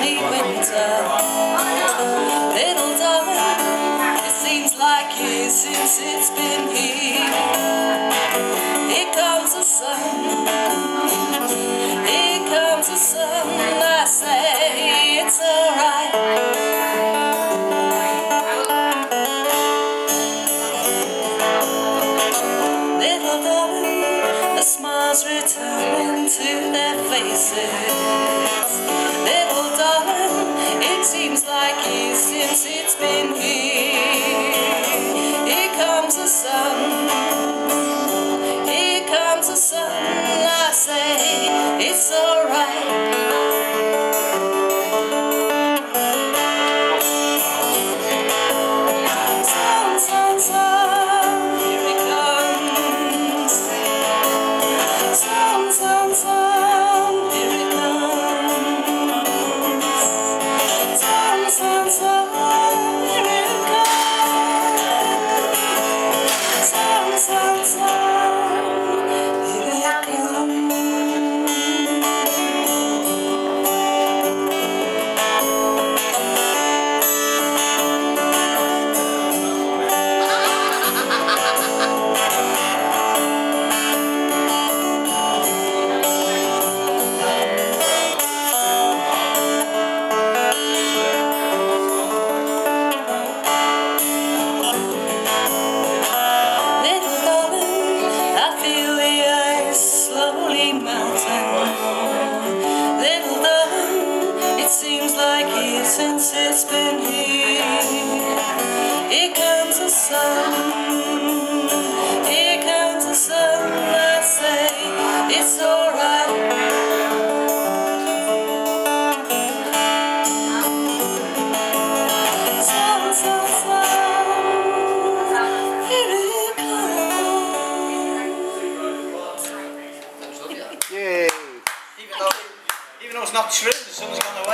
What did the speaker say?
lonely winter. Little darling, it seems like years since it's been here. Here comes the sun. Here comes the sun. I say it's alright. Little darling, the smiles returning to their faces. Been here. Like years since it's been here. Here comes the sun. Here comes the sun. I say it's alright. Even though, even though it's not true, the sun's gone away.